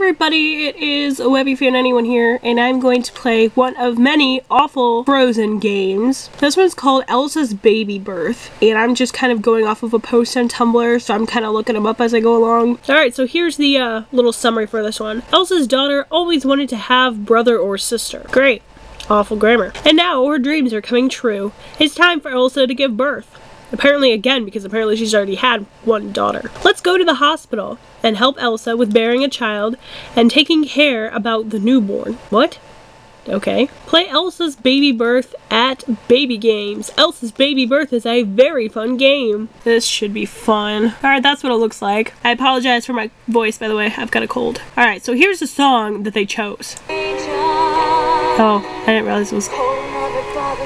everybody, it is a WebbyFan91 here, and I'm going to play one of many awful Frozen games. This one's called Elsa's Baby Birth, and I'm just kind of going off of a post on Tumblr, so I'm kind of looking them up as I go along. Alright, so here's the uh, little summary for this one. Elsa's daughter always wanted to have brother or sister. Great. Awful grammar. And now her dreams are coming true. It's time for Elsa to give birth. Apparently again, because apparently she's already had one daughter. Let's go to the hospital and help Elsa with bearing a child and taking care about the newborn. What? Okay. Play Elsa's Baby Birth at Baby Games. Elsa's Baby Birth is a very fun game. This should be fun. Alright, that's what it looks like. I apologize for my voice, by the way. I've got a cold. Alright, so here's the song that they chose. Oh, I didn't realize it was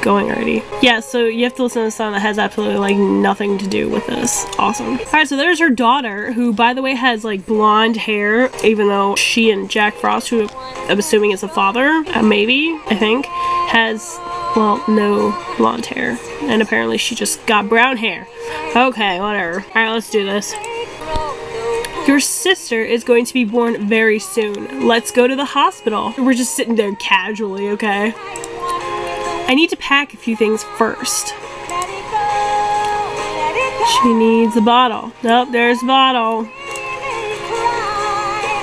going already. Yeah, so you have to listen to a song that has absolutely like nothing to do with this. Awesome. Alright, so there's her daughter, who by the way has like blonde hair, even though she and Jack Frost, who I'm assuming is the father, uh, maybe, I think, has, well, no blonde hair. And apparently she just got brown hair. Okay, whatever. Alright, let's do this. Your sister is going to be born very soon. Let's go to the hospital. We're just sitting there casually, okay? I need to pack a few things first. She needs a bottle. Nope, there's a bottle.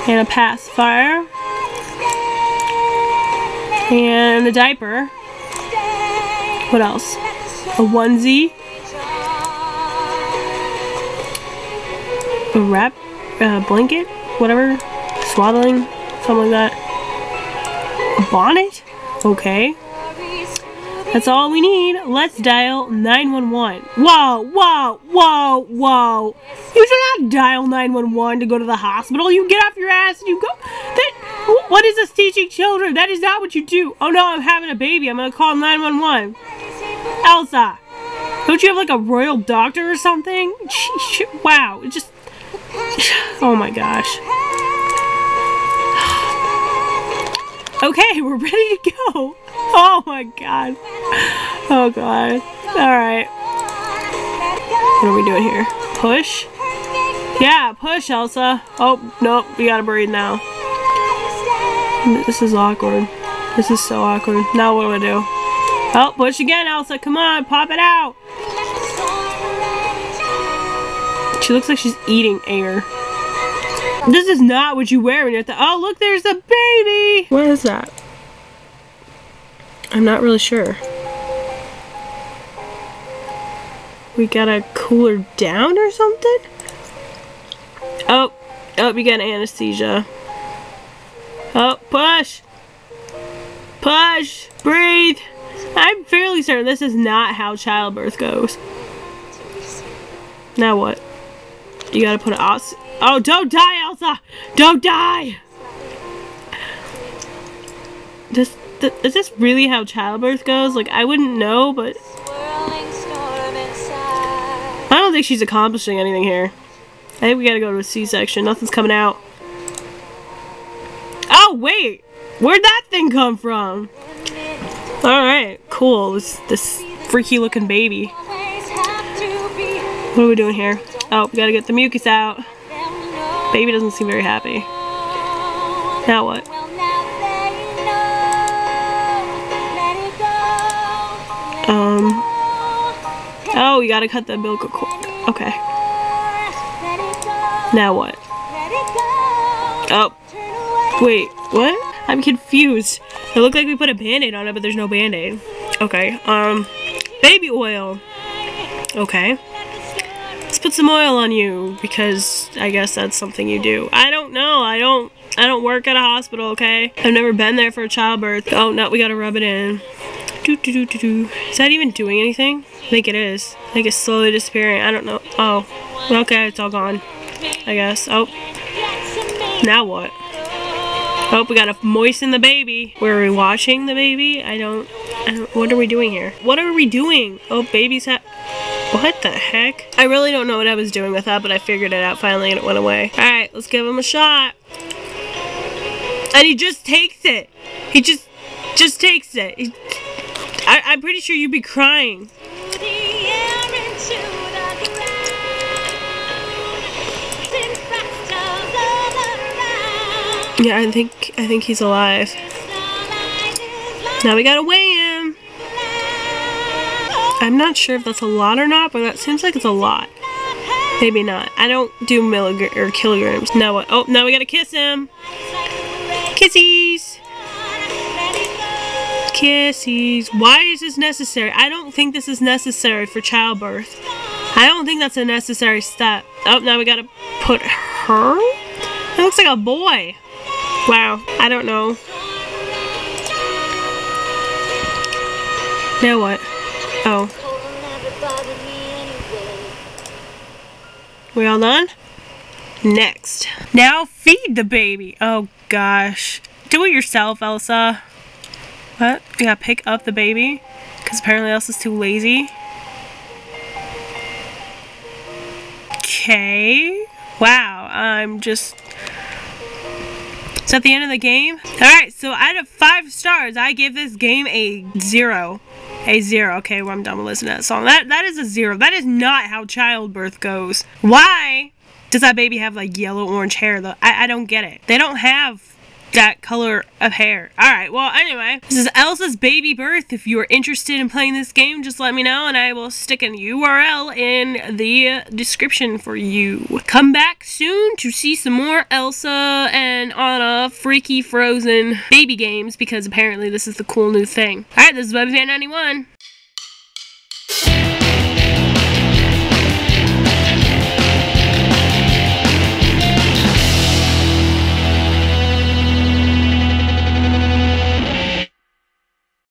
And a pacifier. And a diaper. What else? A onesie. A wrap a blanket, whatever, swaddling, something like that. A bonnet? Okay. That's all we need. Let's dial 911. Whoa, whoa, whoa, whoa. You should not dial 911 to go to the hospital. You get off your ass and you go. That, what is this teaching children? That is not what you do. Oh no, I'm having a baby. I'm gonna call 911. Elsa, don't you have like a royal doctor or something? Wow, it just Oh my gosh. Okay, we're ready to go. Oh my god. Oh god. Alright. What are we doing here? Push? Yeah, push, Elsa. Oh, nope, we gotta breathe now. This is awkward. This is so awkward. Now what do I do? Oh, push again, Elsa. Come on, pop it out. She looks like she's eating air. This is not what you wear when you're at the- Oh, look, there's a baby! What is that? I'm not really sure. We gotta cool her down or something? Oh, oh, you got anesthesia. Oh, push! Push! Breathe! I'm fairly certain this is not how childbirth goes. Now what? You gotta put an os- Oh, don't die, Elsa! Don't die! Does, th is this really how childbirth goes? Like, I wouldn't know, but... I don't think she's accomplishing anything here. I think we gotta go to a C-section. Nothing's coming out. Oh, wait! Where'd that thing come from? Alright, cool. This, this freaky looking baby. What are we doing here? Oh, we gotta get the mucus out. Baby doesn't seem very happy. Now what? Um. Oh, we gotta cut the umbilical cord. Okay. Now what? Oh. Wait, what? I'm confused. It looked like we put a band-aid on it, but there's no band-aid. Okay, um, baby oil. Okay. Let's put some oil on you, because I guess that's something you do. I don't know, I don't, I don't work at a hospital, okay? I've never been there for a childbirth. Oh, no, we gotta rub it in. Doo, doo, doo, doo, doo. Is that even doing anything? I think it is. I think it's slowly disappearing. I don't know. Oh, okay, it's all gone. I guess. Oh. Now what? Oh, we gotta moisten the baby. Were we washing the baby? I don't, I don't, what are we doing here? What are we doing? Oh, baby's ha- What the heck? I really don't know what I was doing with that, but I figured it out finally and it went away. Alright, let's give him a shot. And he just takes it. He just, just takes it. He, I, I'm pretty sure you'd be crying. Yeah, I think I think he's alive. Now we gotta weigh him. I'm not sure if that's a lot or not, but that seems like it's a lot. Maybe not. I don't do milligrams or kilograms. Now what? Oh, now we gotta kiss him. Kissies. Kissies. Why is this necessary? I don't think this is necessary for childbirth. I don't think that's a necessary step. Oh, now we gotta put her? It looks like a boy. Wow. I don't know. Now what? Oh. We all done? Next. Now feed the baby. Oh gosh. Do it yourself, Elsa. What? Gotta pick up the baby? Because apparently Elsa's too lazy. Okay. Wow. I'm just... It's at the end of the game. Alright, so out of five stars, I give this game a zero. A zero. Okay, well, I'm done with listening to that song. That That is a zero. That is not how childbirth goes. Why does that baby have, like, yellow-orange hair, though? I, I don't get it. They don't have that color of hair. Alright, well, anyway, this is Elsa's Baby Birth. If you are interested in playing this game, just let me know, and I will stick an URL in the description for you. Come back soon to see some more Elsa and Anna freaky frozen baby games, because apparently this is the cool new thing. Alright, this is WebbyFan91.